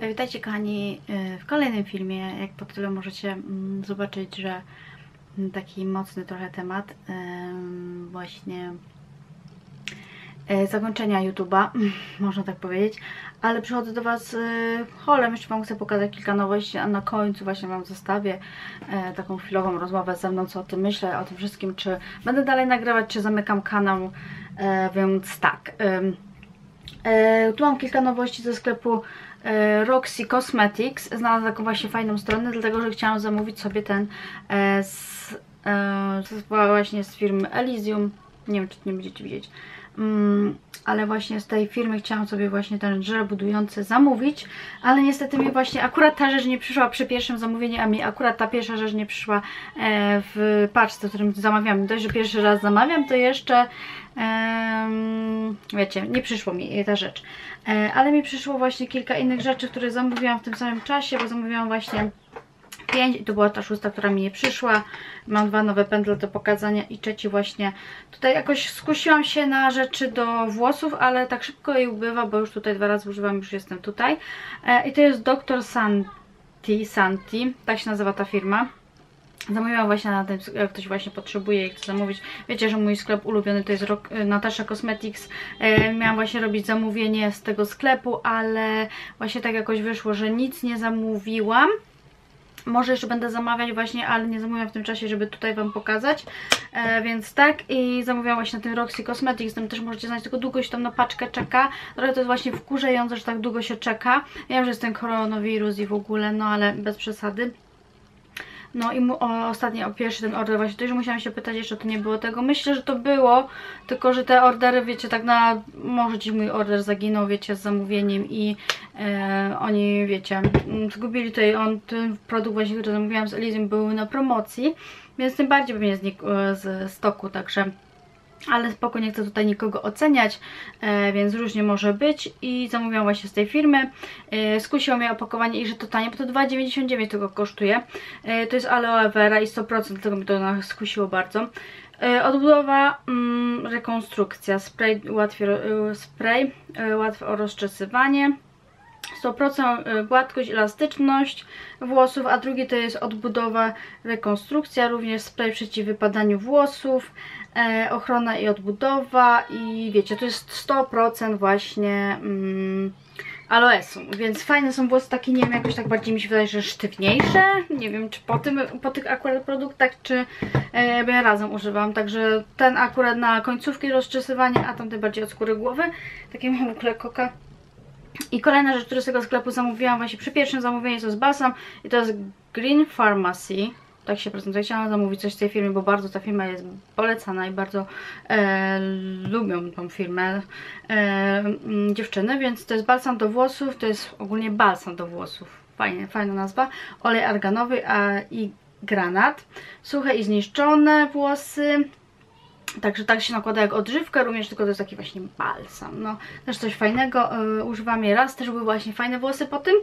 Witajcie kochani e, w kolejnym filmie. Jak po tyle możecie mm, zobaczyć, że taki mocny trochę temat em, właśnie e, zakończenia YouTube'a, można tak powiedzieć. Ale przychodzę do Was e, holem, jeszcze Wam chcę pokazać kilka nowości, a na końcu właśnie Wam zostawię taką chwilową rozmowę ze mną, co o tym myślę, o tym wszystkim, czy będę dalej nagrywać, czy zamykam kanał, więc tak. E, tu mam kilka nowości ze sklepu e, Roxy Cosmetics. Znalazłam taką właśnie fajną stronę, dlatego że chciałam zamówić sobie ten e, z, właśnie z firmy Elysium. Nie wiem, czy nie będziecie widzieć. Mm, ale właśnie z tej firmy chciałam sobie właśnie ten żel budujący zamówić, ale niestety mi właśnie akurat ta rzecz nie przyszła przy pierwszym zamówieniu, a mi akurat ta pierwsza rzecz nie przyszła e, w paczce, którym zamawiam. Dość, że pierwszy raz zamawiam, to jeszcze wiecie, nie przyszło mi ta rzecz. E, ale mi przyszło właśnie kilka innych rzeczy, które zamówiłam w tym samym czasie, bo zamówiłam właśnie 5 i to była ta szósta, która mi nie przyszła. Mam dwa nowe pędzle do pokazania i trzeci właśnie. Tutaj jakoś skusiłam się na rzeczy do włosów, ale tak szybko jej ubywa, bo już tutaj dwa razy używam, już jestem tutaj. E, I to jest Dr. Santi, Santi, tak się nazywa ta firma. Zamówiłam właśnie na tym, jak ktoś właśnie potrzebuje i chce zamówić. Wiecie, że mój sklep ulubiony to jest Rock, Natasha Cosmetics. E, miałam właśnie robić zamówienie z tego sklepu, ale właśnie tak jakoś wyszło, że nic nie zamówiłam. Może jeszcze będę zamawiać właśnie, ale nie zamówiłam w tym czasie, żeby tutaj Wam pokazać. E, więc tak i zamówiłam właśnie na tym Roxy Cosmetics, tam też możecie znać, tylko długo się tam na paczkę czeka. Trochę to jest właśnie wkurzające, że tak długo się czeka. Ja wiem, że jest ten koronawirus i w ogóle, no ale bez przesady. No i mu, o, ostatni, o pierwszy ten order właśnie, to już musiałam się pytać, jeszcze to nie było tego. Myślę, że to było, tylko że te ordery, wiecie, tak na, może dziś mój order zaginął, wiecie, z zamówieniem i e, oni, wiecie, mm, zgubili tutaj, on, ten produkt właśnie, który zamówiłam z Elysium był na promocji, więc tym bardziej pewnie znikł e, z stoku, także ale spoko, nie chcę tutaj nikogo oceniać, e, więc różnie może być i zamówiłam właśnie z tej firmy. E, skusiło mnie opakowanie i że to tanie, bo to 2,99 tego kosztuje. E, to jest aloe vera i 100%, dlatego mi to skusiło bardzo. Odbudowa, mm, rekonstrukcja, spray, łatwiej, spray łatwe rozczesywanie. 100% gładkość, elastyczność włosów, a drugi to jest odbudowa, rekonstrukcja, również spray przeciw wypadaniu włosów, e, ochrona i odbudowa i wiecie, to jest 100% właśnie mm, aloesu, więc fajne są włosy takie, nie wiem, jakoś tak bardziej mi się wydaje, że sztywniejsze, nie wiem, czy po, tym, po tych akurat produktach, czy e, ja razem używam, także ten akurat na końcówki rozczesywania, a tamten bardziej od skóry głowy, takie mam w ogóle koka i kolejna rzecz, którą z tego sklepu zamówiłam właśnie przy pierwszym zamówieniu to jest balsam i to jest Green Pharmacy. Tak się prezentuje. Chciałam zamówić coś z tej firmy, bo bardzo ta firma jest polecana i bardzo e, lubią tą firmę e, mm, dziewczyny, więc to jest balsam do włosów, to jest ogólnie balsam do włosów. Fajnie, fajna nazwa. Olej arganowy a, i granat. Suche i zniszczone włosy. Także tak się nakłada jak odżywka, również tylko to jest taki właśnie balsam. No, też coś fajnego. Yy, używam je raz, też były właśnie fajne włosy po tym.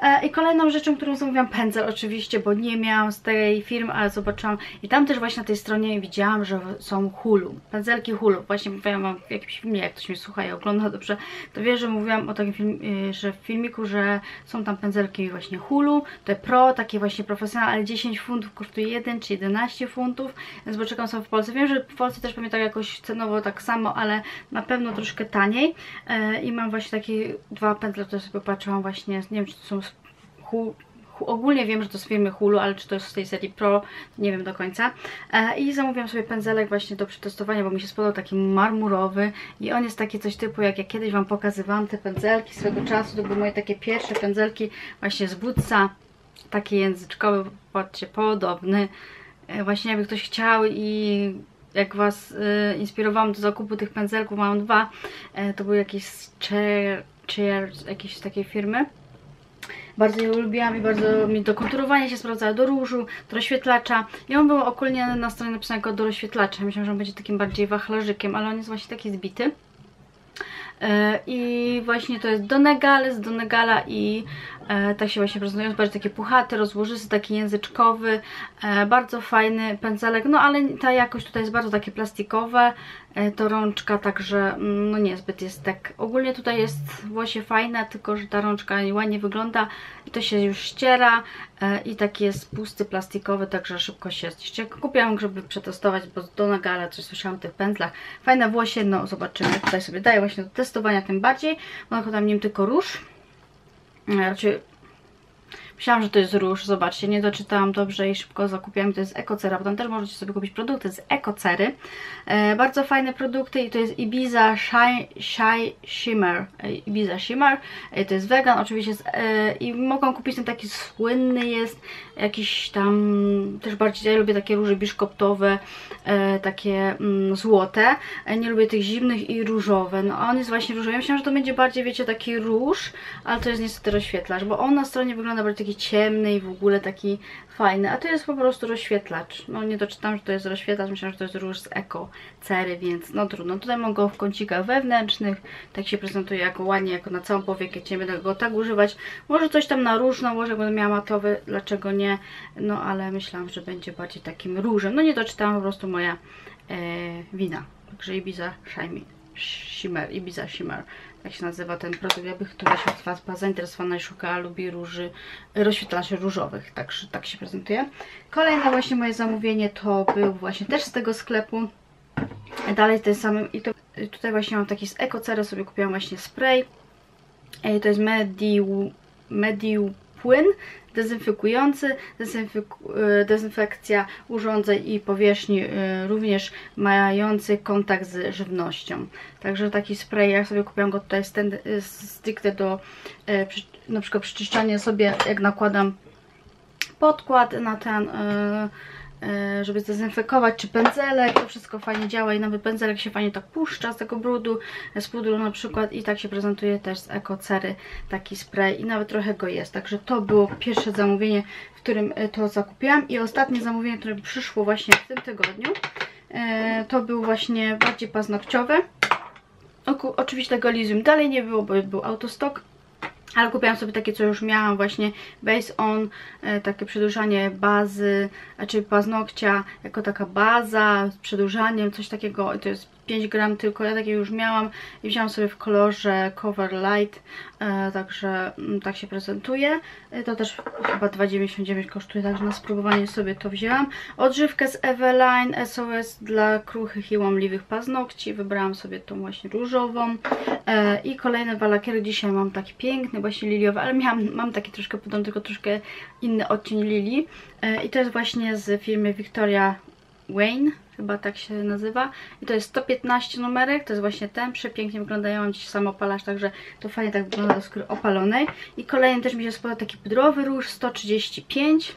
E, I kolejną rzeczą, którą zamówiłam, pędzel oczywiście, bo nie miałam z tej firmy, ale zobaczyłam. I tam też właśnie na tej stronie widziałam, że są hulu. Pędzelki hulu. Właśnie mówiłam wam w jakimś filmie, jak ktoś mnie słucha i ogląda dobrze, to wie, że mówiłam o takim film, yy, że w filmiku, że są tam pędzelki właśnie hulu. Te pro, takie właśnie profesjonalne, ale 10 funtów kosztuje 1 czy 11 funtów. Więc poczekam sobie w Polsce. Wiem, że w Polsce też pewnie tak jakoś cenowo tak samo, ale na pewno troszkę taniej. E, I mam właśnie takie dwa pędzle, które sobie patrzyłam właśnie, nie wiem czy to są Hu, Hu, ogólnie wiem, że to z firmy Hulu, ale czy to jest z tej serii Pro, nie wiem do końca. E, I zamówiłam sobie pędzelek właśnie do przetestowania, bo mi się spodobał taki marmurowy i on jest taki coś typu, jak ja kiedyś Wam pokazywałam te pędzelki swego czasu, to były moje takie pierwsze pędzelki właśnie z Budsa, taki języczkowy, patrzcie, podobny. E, Właśnie jakby ktoś chciał i jak Was y, inspirowałam do zakupu tych pędzelków, mam dwa, e, to były jakieś z chair, chair jakieś z takiej firmy. Bardzo je lubiłam i bardzo mi do konturowania się sprawdzało, do różu, do rozświetlacza. I on był ogólnie na stronie napisany jako do rozświetlacza. Myślałam, że on będzie takim bardziej wachlarzykiem, ale on jest właśnie taki zbity. E, I właśnie to jest do Negale, z do Negala i E, tak się właśnie prezentują, bardziej takie puchaty, rozłożysty, taki języczkowy, e, bardzo fajny pędzelek, no ale ta jakość tutaj jest bardzo takie plastikowe, e, to rączka także mm, no niezbyt jest tak, ogólnie tutaj jest włosie fajne, tylko że ta rączka ładnie wygląda i to się już ściera e, i taki jest pusty, plastikowy, także szybko się ściera. Kupiłam, żeby przetestować, bo do Nagala coś słyszałam o tych pędzlach. Fajne włosie, no zobaczymy, tutaj sobie daję właśnie do testowania tym bardziej, bo tam nim tylko róż, raczej Myślałam, że to jest róż, zobaczcie, nie doczytałam dobrze i szybko zakupiłam. To jest Ekocera, bo tam też możecie sobie kupić produkty z Ekocery. E, bardzo fajne produkty i to jest Ibiza Shy, Shy Shimmer. E, Ibiza Shimmer, e, to jest vegan oczywiście jest, e, i mogą kupić ten taki słynny jest, jakiś tam, też bardziej, ja lubię takie róże biszkoptowe, e, takie mm, złote. E, nie lubię tych zimnych i różowe. No on jest właśnie różowy. Ja myślałam, że to będzie bardziej, wiecie, taki róż, ale to jest niestety rozświetlacz, bo on na stronie wygląda bardziej taki ciemny i w ogóle taki fajny, a to jest po prostu rozświetlacz. No nie doczytam, że to jest rozświetlacz, myślałam, że to jest róż z Eko Cery, więc no trudno. Tutaj mogę go w kącikach wewnętrznych, tak się prezentuje jako ładnie, jako na całą powiekę, nie będę go tak używać. Może coś tam na róż może będę miała matowy, dlaczego nie, no ale myślałam, że będzie bardziej takim różem. No nie doczytałam, po prostu moja e, wina. Także Ibiza Shiny. Shimmer, Ibiza Shimmer, tak się nazywa ten produkt, jakby któraś z Was była zainteresowana i lubi róży, rozświetlaczy różowych, także tak się prezentuje. Kolejne właśnie moje zamówienie to był właśnie też z tego sklepu, dalej ten samym i to, tutaj właśnie mam taki z Ecocera, sobie kupiłam właśnie spray, e, to jest Mediu, Mediu płyn dezynfekujący, dezynfek e, dezynfekcja urządzeń i powierzchni e, również mający kontakt z żywnością. Także taki spray, ja sobie kupiłam go tutaj e, stricte do na przykład przyczyszczania sobie, jak nakładam podkład na ten żeby zdezynfekować, czy pędzelek, to wszystko fajnie działa i nowy pędzelek się fajnie tak puszcza z tego brudu, z pudru na przykład i tak się prezentuje też z Ekocery taki spray i nawet trochę go jest, także to było pierwsze zamówienie, w którym e, to zakupiłam i ostatnie zamówienie, które przyszło właśnie w tym tygodniu, e, to był właśnie bardziej paznokciowe, oczywiście tego Elysium dalej nie było, bo był autostok, ale kupiłam sobie takie, co już miałam właśnie Base On, e, takie przedłużanie bazy, znaczy paznokcia jako taka baza z przedłużaniem, coś takiego, to jest 5 gram tylko, ja takie już miałam i wziąłam sobie w kolorze Cover Light, e, także mm, tak się prezentuje. E, to też chyba 2,99 kosztuje, także na spróbowanie sobie to wzięłam. Odżywkę z Eveline SOS dla kruchych i łamliwych paznokci, wybrałam sobie tą właśnie różową. E, i kolejne walakiery, dzisiaj mam taki piękny, właśnie liliowy, ale miałam, mam taki troszkę podobny, tylko troszkę inny odcień lilii. I to jest właśnie z firmy Victoria Wayne, chyba tak się nazywa. I to jest 115 numerek, to jest właśnie ten, przepięknie wygląda, mam dziś samopalacz, także to fajnie tak wygląda do skóry opalonej. I kolejny też mi się spodoba taki pudrowy róż, 135.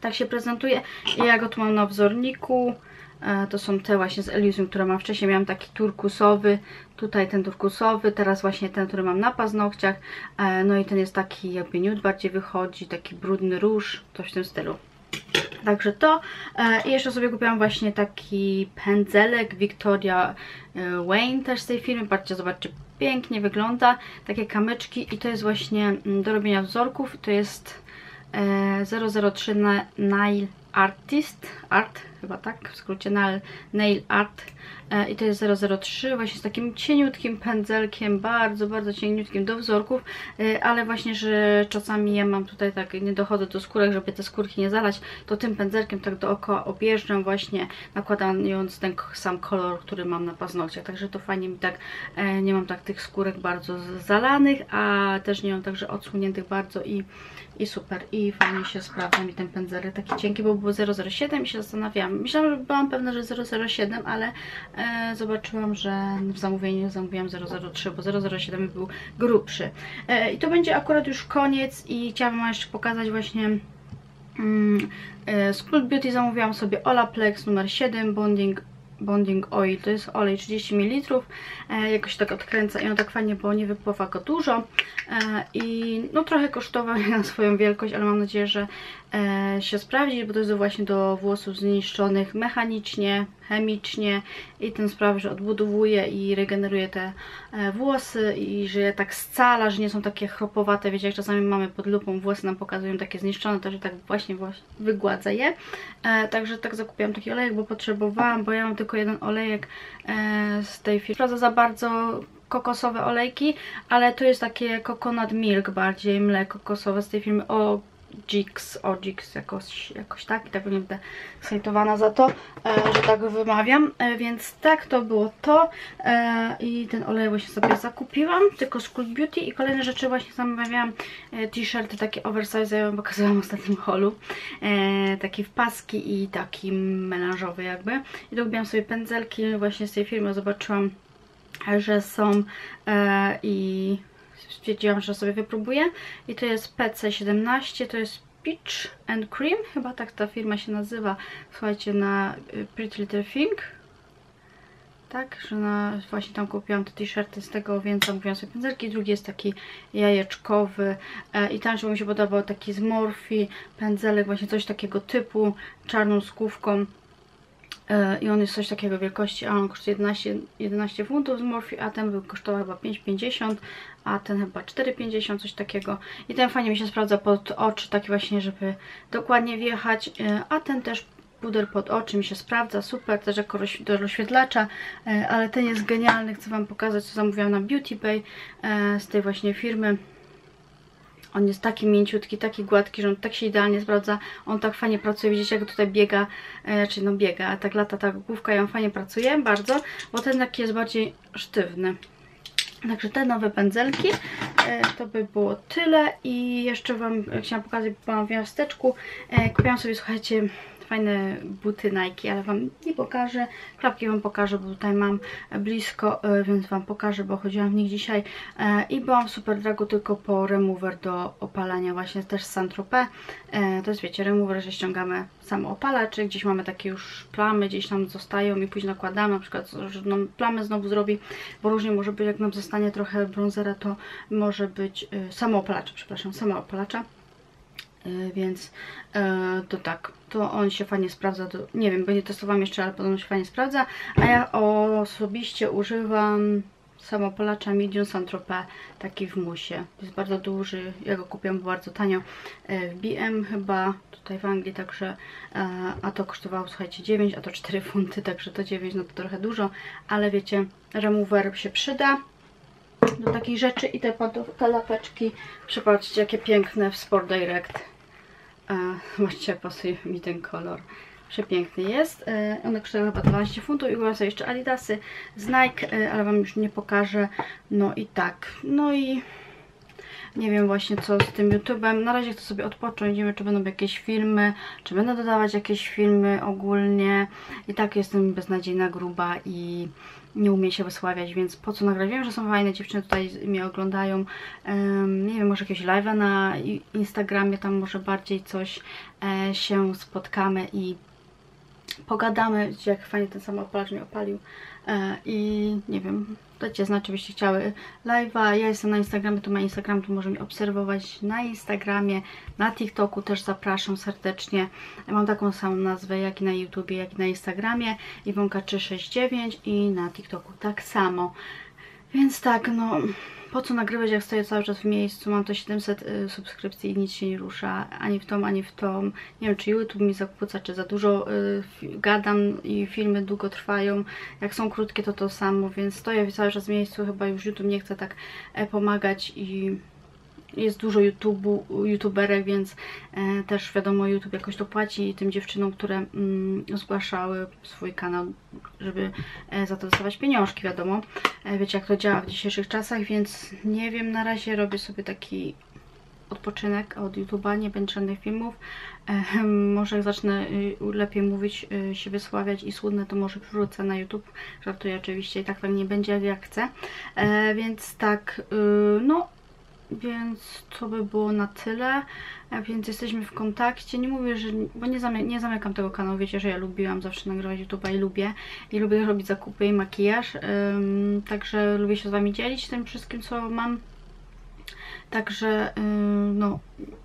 Tak się prezentuje i ja go tu mam na wzorniku. E, to są te właśnie z Elysium, które mam wcześniej. Miałam taki turkusowy, tutaj ten turkusowy, teraz właśnie ten, który mam na paznokciach. E, no i ten jest taki jakby nude bardziej wychodzi, taki brudny róż, coś w tym stylu. Także to. E, I jeszcze sobie kupiłam właśnie taki pędzelek Victoria e, Wayne też z tej firmy. Patrzcie, zobaczcie, pięknie wygląda. Takie kamyczki i to jest właśnie mm, do robienia wzorków. To jest 003 e, Nail Artist, Art chyba tak, w skrócie nail, Art. E, i to jest 003, właśnie z takim cieniutkim pędzelkiem, bardzo, bardzo cieniutkim do wzorków, e, ale właśnie, że czasami ja mam tutaj tak, nie dochodzę do skórek, żeby te skórki nie zalać, to tym pędzelkiem tak dookoła objeżdżam właśnie, nakładając ten sam kolor, który mam na paznokciach, także to fajnie mi tak, e, nie mam tak tych skórek bardzo zalanych, a też nie mam także odsłoniętych bardzo i i super. I fajnie się sprawdza mi ten pędzelek, taki cienki, bo był 007 i się zastanawiałam. Myślałam, że byłam pewna, że 007, ale e, zobaczyłam, że w zamówieniu zamówiłam 003, bo 007 był grubszy. E, I to będzie akurat już koniec i chciałabym jeszcze pokazać właśnie mm, e, z Cult Beauty zamówiłam sobie Olaplex numer 7 Bonding bonding oil, to jest olej 30 ml, e, jakoś tak odkręca i on tak fajnie, bo nie wypływa go dużo e, i no trochę kosztował na swoją wielkość, ale mam nadzieję, że się sprawdzi, bo to jest właśnie do włosów zniszczonych mechanicznie, chemicznie i ten sprawia, że odbudowuje i regeneruje te e, włosy i że je tak scala, że nie są takie chropowate, wiecie jak czasami mamy pod lupą włosy nam pokazują takie zniszczone, to że tak właśnie, wygładza je. E, także tak zakupiłam taki olejek, bo potrzebowałam, bo ja mam tylko jeden olejek e, z tej firmy. Sprawdza za bardzo kokosowe olejki, ale to jest takie coconut milk bardziej, mleko kokosowe z tej firmy o Jix, Ojix, jakoś, jakoś tak i tak nie będę skajtowana za to, e, że tak wymawiam, e, więc tak to było to e, i ten olej właśnie sobie zakupiłam, tylko z Cool Beauty. I kolejne rzeczy właśnie zamawiałam, t-shirty takie oversize, ja ją pokazałam w ostatnim holu, taki w paski i taki melanżowy jakby. I dokupiłam sobie pędzelki właśnie z tej firmy, zobaczyłam, że są e, i stwierdziłam, że sobie wypróbuję. I to jest PC17, to jest Peach and Cream, chyba tak ta firma się nazywa, słuchajcie, na y, Pretty Little Thing. Tak, że na, właśnie tam kupiłam te t-shirty z tego, więc zamówiłam sobie pędzelki. Drugi jest taki jajeczkowy e, i żeby mi się podobał taki z Morphe, pędzelek, właśnie coś takiego typu, czarną skówką. E, I on jest coś takiego wielkości, a on kosztuje 11, 11 funtów z Morphe, a ten był kosztował chyba 5,50, a ten chyba 4,50, coś takiego. I ten fajnie mi się sprawdza pod oczy, taki właśnie, żeby dokładnie wjechać, e, a ten też puder pod oczy mi się sprawdza, super, też jako do rozświetlacza, e, ale ten jest genialny, chcę Wam pokazać, co zamówiłam na Beauty Bay z tej właśnie firmy. On jest taki mięciutki, taki gładki, że on tak się idealnie sprawdza. On tak fajnie pracuje. Widzicie, jak tutaj biega, e, czy no biega, tak lata ta główka i on fajnie pracuje, bardzo, bo ten taki jest bardziej sztywny. Także te nowe pędzelki, e, to by było tyle i jeszcze Wam chciałam pokazać, bo mam w miasteczku, e, kupiłam sobie, słuchajcie, fajne buty Nike, ale Wam nie pokażę. Klapki Wam pokażę, bo tutaj mam blisko, e, więc Wam pokażę, bo chodziłam w nich dzisiaj. E, I byłam w Super Dragu tylko po remover do opalania, właśnie też z Saint-Tropez. E, to jest, wiecie, remover, że ściągamy sam opalacz, gdzieś mamy takie już plamy, gdzieś tam zostają i później nakładamy, na przykład, że nam znowu zrobi, bo różnie może być, jak nam zostanie trochę bronzera, to może być samo opalacza, przepraszam, sama opalacza. Więc to tak, to on się fajnie sprawdza, to, nie wiem, bo nie testowałam jeszcze, ale podobno się fajnie sprawdza, a ja osobiście używam samopalacza Medium Saint-Tropez, taki w musie, jest bardzo duży, ja go kupiłam bardzo tanio e, w BM chyba, tutaj w Anglii, także, a to kosztowało, słuchajcie, 9, a to 4 funty, także to 9, no to trochę dużo, ale wiecie, remover się przyda, do takich rzeczy i te, te lapeczki, przepatrzcie jakie piękne w Sport Direct. Zobaczcie pasuje mi ten kolor. Przepiękny jest. E, one kosztują chyba 12 funtów i mam sobie jeszcze Adidasy z Nike, e, ale Wam już nie pokażę. No i tak. No i nie wiem właśnie co z tym YouTube'em. Na razie chcę sobie odpocząć, nie wiem czy będą jakieś filmy, czy będę dodawać jakieś filmy ogólnie. I tak jestem beznadziejna, gruba i nie umie się wysławiać, więc po co nagrać? Wiem, że są fajne dziewczyny tutaj mnie oglądają. Um, nie wiem, może jakiegoś live'a na Instagramie, tam może bardziej coś e, się spotkamy i pogadamy, jak fajnie ten samopalacz mnie opalił e, i nie wiem, dajcie znać, byście chciały live'a. Ja jestem na Instagramie, to ma Instagram, to może mnie obserwować na Instagramie, na TikToku też zapraszam serdecznie. Mam taką samą nazwę jak i na YouTubie, jak i na Instagramie, Iwonka369 i na TikToku tak samo. Więc tak, no po co nagrywać, jak stoję cały czas w miejscu, mam to 700 y, subskrypcji i nic się nie rusza, ani w tą, ani w tą. Nie wiem, czy YouTube mi zakłóca, czy za dużo y, gadam i filmy długo trwają. Jak są krótkie, to to samo, więc stoję cały czas w miejscu, chyba już YouTube nie chce tak e, pomagać i jest dużo YouTube'u, youtuberek, więc e, też wiadomo YouTube jakoś to płaci tym dziewczynom, które mm, zgłaszały swój kanał, żeby e, za to dostawać pieniążki, wiadomo. E, wiecie jak to działa w dzisiejszych czasach, więc nie wiem, na razie robię sobie taki odpoczynek od YouTube'a, nie będzie żadnych filmów. E, może jak zacznę y, lepiej mówić, y, się wysławiać i słodne, to może wrzucę na YouTube. Żartuję oczywiście i tak pewnie będzie jak chcę. E, więc tak, y, no więc to by było na tyle. Więc jesteśmy w kontakcie. Nie mówię, że. Bo nie, zamy, nie zamykam tego kanału. Wiecie, że ja lubiłam zawsze nagrywać YouTube'a i lubię. I lubię robić zakupy i makijaż. Ym, także lubię się z Wami dzielić tym wszystkim, co mam. Także no,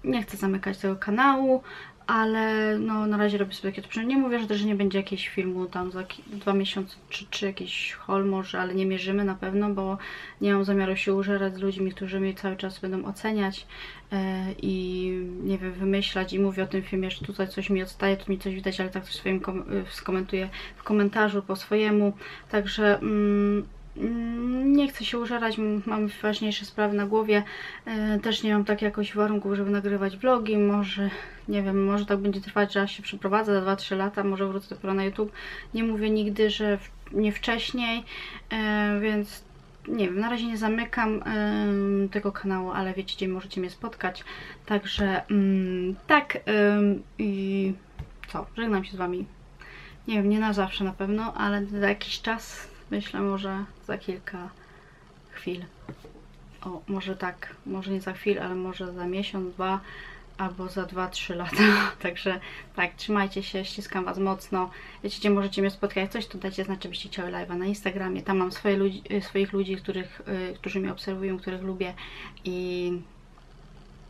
nie chcę zamykać tego kanału. Ale no na razie robię sobie takie odpuszczenie. Nie mówię, że też nie będzie jakiegoś filmu tam za dwa miesiące, czy, czy jakiś haul może, ale nie mierzymy na pewno, bo nie mam zamiaru się użerać z ludźmi, którzy mnie cały czas będą oceniać e, i nie wiem, wymyślać i mówię o tym filmie, że tutaj coś mi odstaje, tu mi coś widać, ale tak coś swoim kom skomentuję w komentarzu po swojemu, także Mm, nie chcę się użerać, mam ważniejsze sprawy na głowie. E, też nie mam tak jakoś warunków, żeby nagrywać vlogi. Może, nie wiem, może tak będzie trwać, że ja się przeprowadzę za 2-3 lata, może wrócę dopiero na YouTube. Nie mówię nigdy, że nie wcześniej, e, więc nie wiem, na razie nie zamykam tego kanału, ale wiecie, gdzie możecie mnie spotkać. Także mm, tak i co, żegnam się z Wami. Nie wiem, nie na zawsze na pewno, ale za jakiś czas Myślę może za kilka chwil. O, może tak, może nie za chwilę, ale może za miesiąc, dwa albo za 2-3 lata. Także tak, trzymajcie się, ściskam Was mocno. Wiecie, gdzie możecie mnie spotkać, coś to dajcie znać, byście chciały live'a na Instagramie. Tam mam swoje ludzi, y, swoich ludzi, których, y, którzy mnie obserwują, których lubię i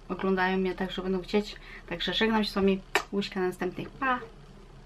oglądają mnie tak, że będą chcieć. Także żegnam się z Wami. Łuśka na następnych. Pa!